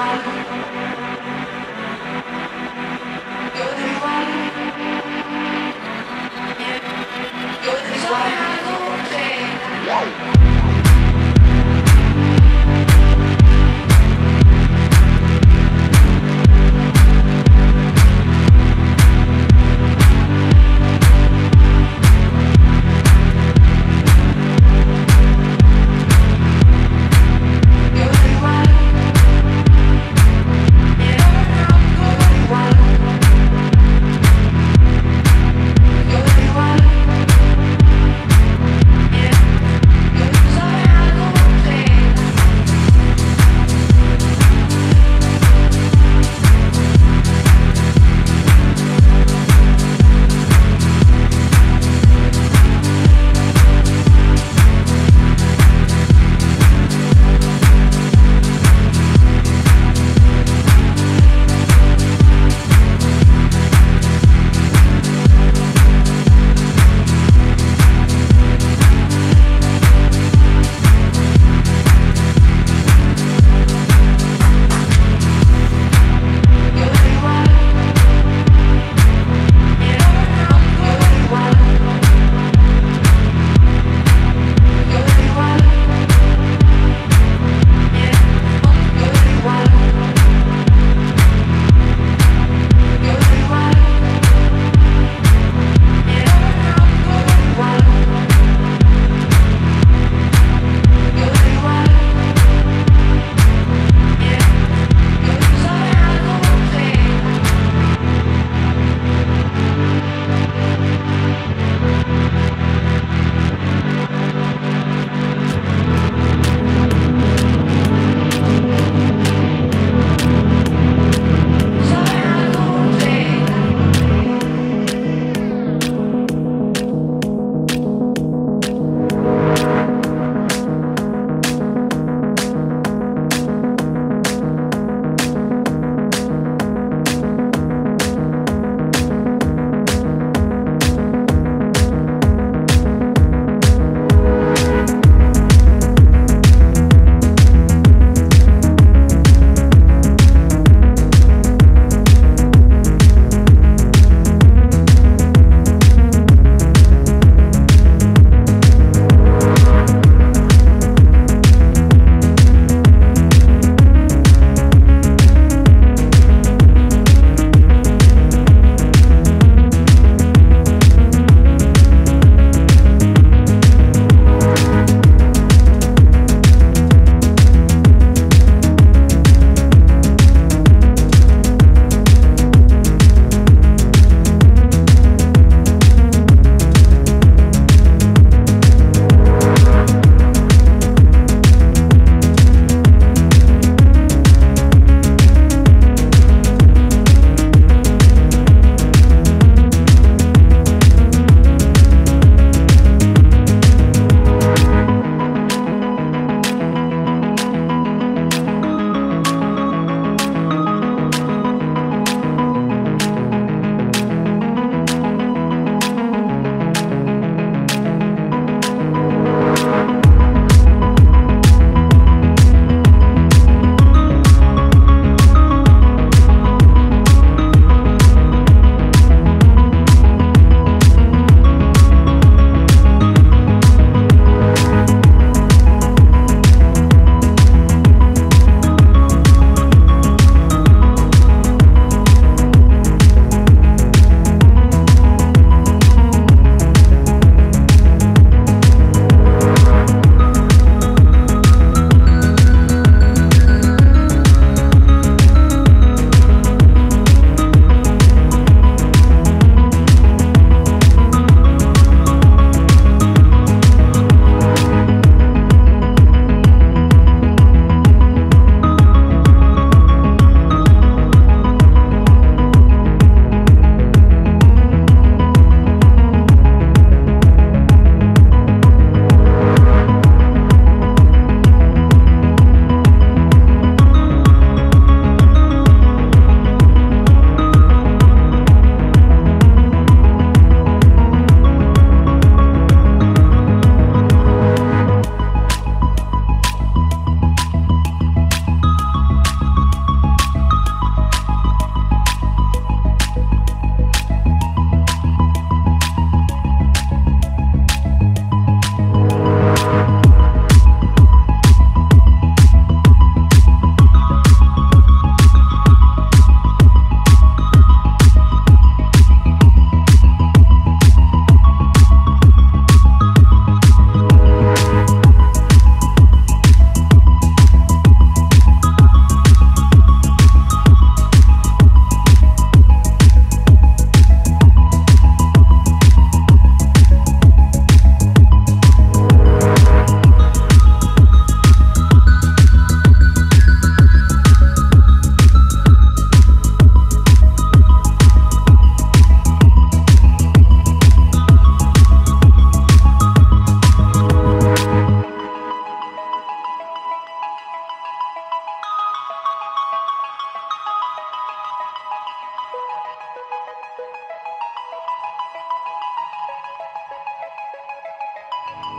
Brown.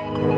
Bye.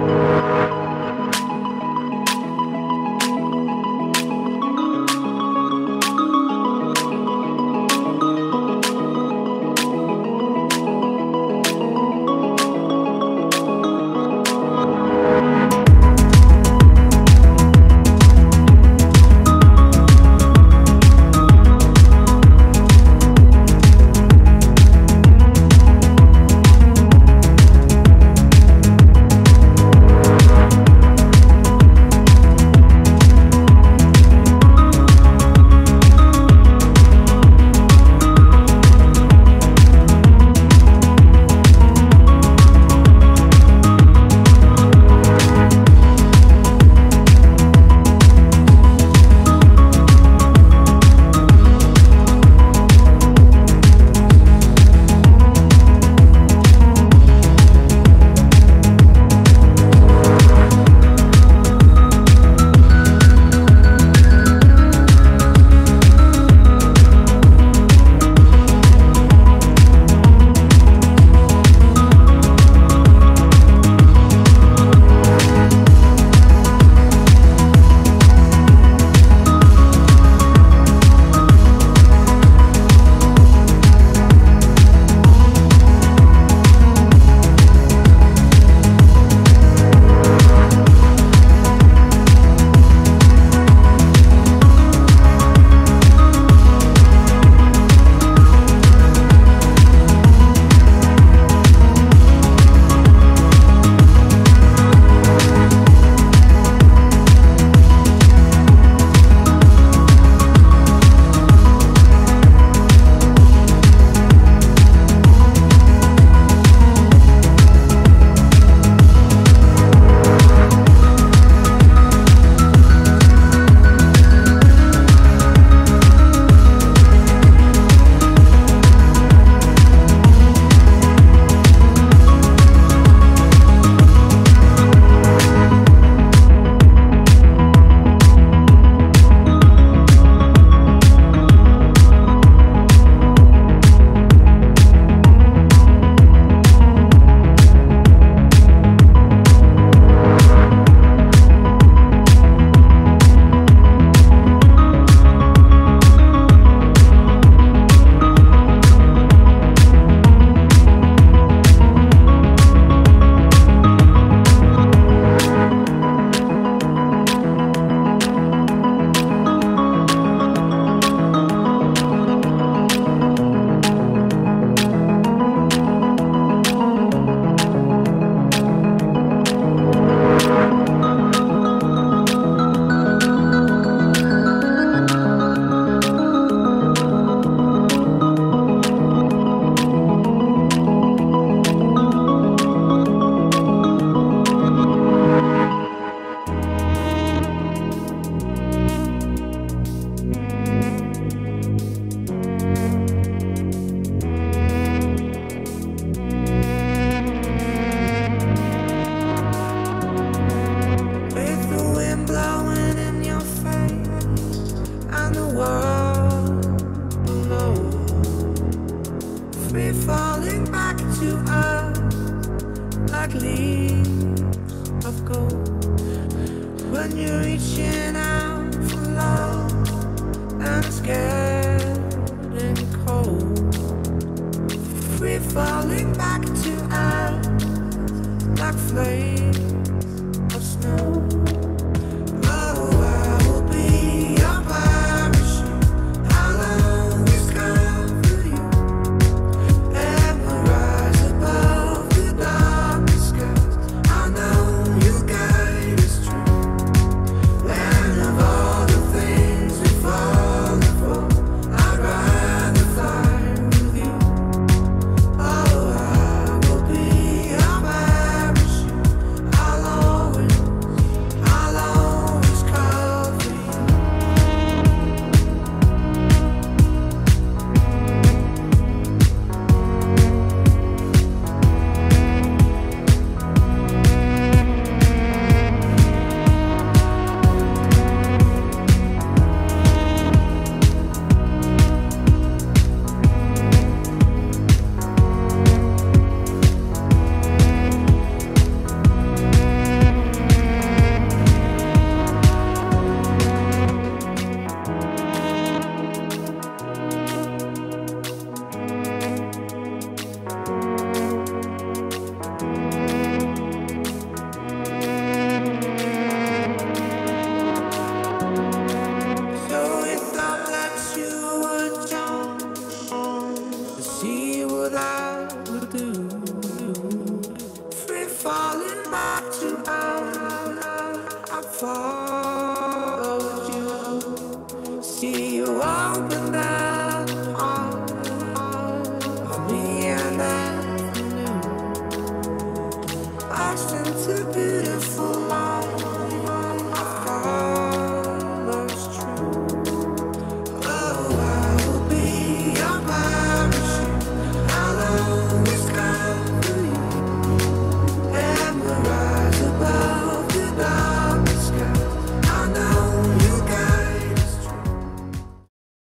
Earth